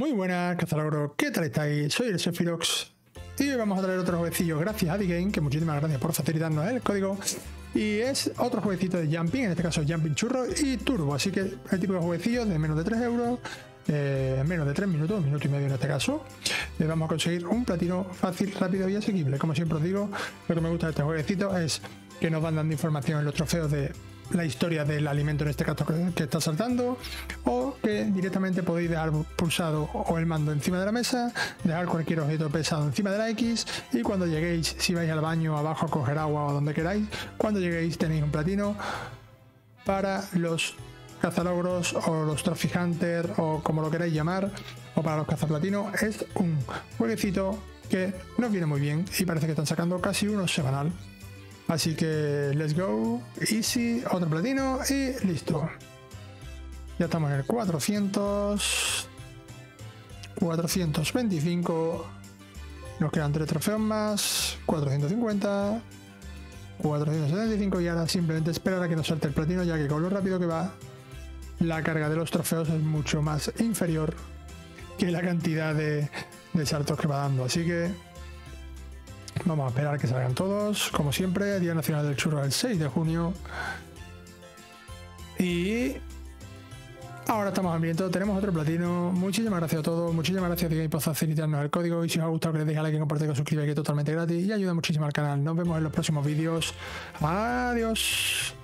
Muy buenas, cazalogro, ¿qué tal estáis? Soy el Sephirox y hoy vamos a traer otro jueguecillo gracias a The Game, que muchísimas gracias por facilitarnos el código. Y es otro jueguecito de Jumping, en este caso Jumping Churro y Turbo, así que el tipo de jueguecillo de menos de 3 euros, eh, menos de 3 minutos, minuto y medio en este caso, le vamos a conseguir un platino fácil, rápido y asequible. Como siempre os digo, lo que me gusta de este jueguecito es que nos van dando información en los trofeos de la historia del alimento en este caso que está saltando o que directamente podéis dejar pulsado o el mando encima de la mesa, dejar cualquier objeto pesado encima de la X y cuando lleguéis, si vais al baño, abajo a coger agua o donde queráis, cuando lleguéis tenéis un platino para los cazalogros o los trophy hunter o como lo queráis llamar o para los cazaplatino. Es un jueguecito que nos viene muy bien y parece que están sacando casi uno semanal Así que let's go, easy, otro platino y listo. Ya estamos en el 400, 425, nos quedan tres trofeos más, 450, 475 y ahora simplemente esperar a que nos salte el platino ya que con lo rápido que va, la carga de los trofeos es mucho más inferior que la cantidad de, de saltos que va dando. Así que Vamos a esperar que salgan todos. Como siempre, Día Nacional del Churro el 6 de junio. Y ahora estamos hambrientos, tenemos otro platino. Muchísimas gracias a todos, muchísimas gracias a por facilitarnos el código. Y si os ha gustado, que le deis like, que compartáis, que suscribáis, que es totalmente gratis y ayuda muchísimo al canal. Nos vemos en los próximos vídeos. Adiós.